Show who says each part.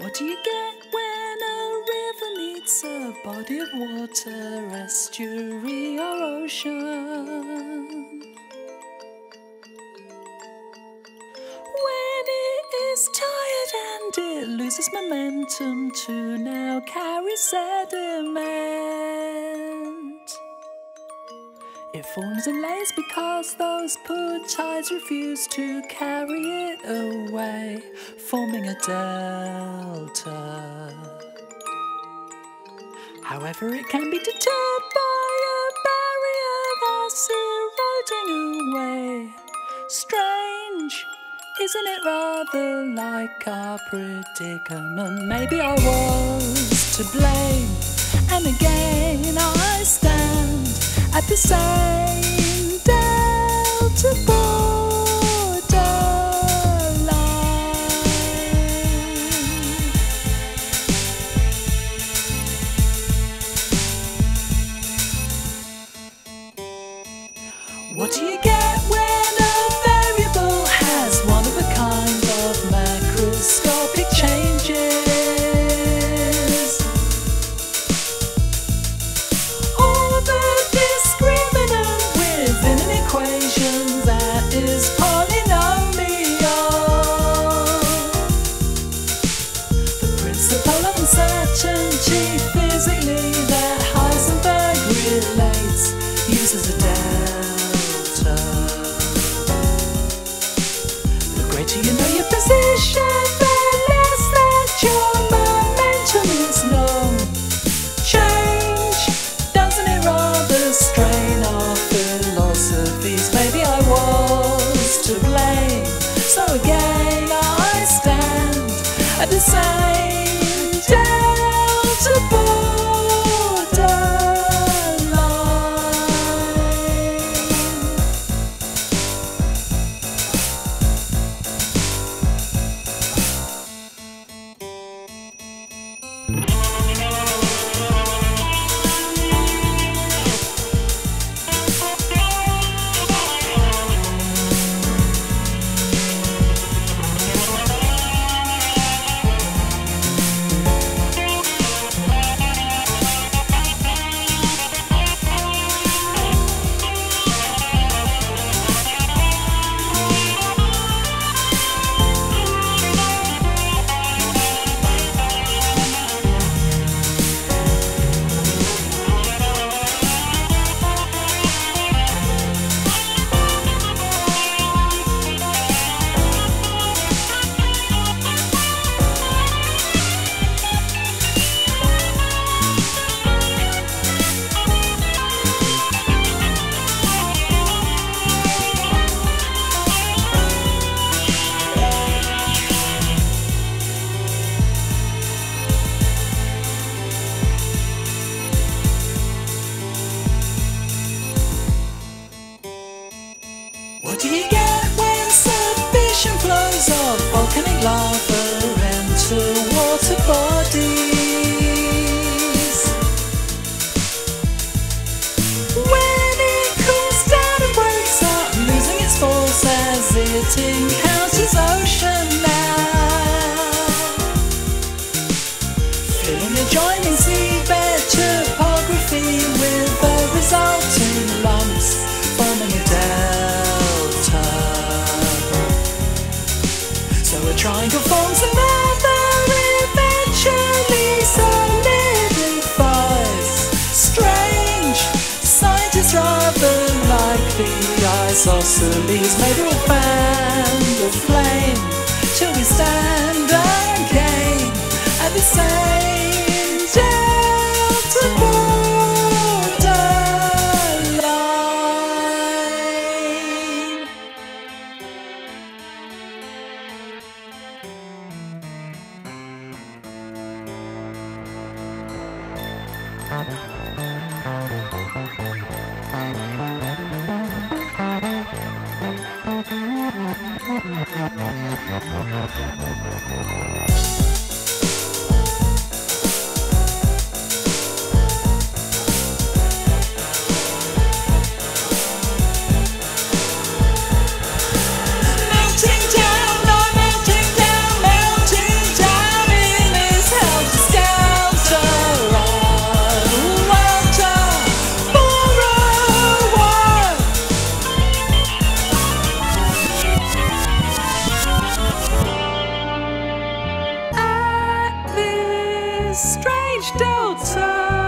Speaker 1: What do you get when a river meets a body of water, estuary or ocean? When it is tired and it loses momentum to now carry sediment. It forms and lays because those poor tides refuse to carry it away, forming a delta. However, it can be deterred by a barrier thus eroding away. Strange, isn't it rather like our predicament? Maybe I was to blame, and again I stand at the same delta borderline. What do you get at do you get when sufficient flows of volcanic lava enter water bodies? When it cools down and breaks up, losing its force as it encounters ocean now. Filling adjoining seabed isosceles Maybe we'll find the flame? Till we stand again At the same delta borderline Thank you. Strange delta.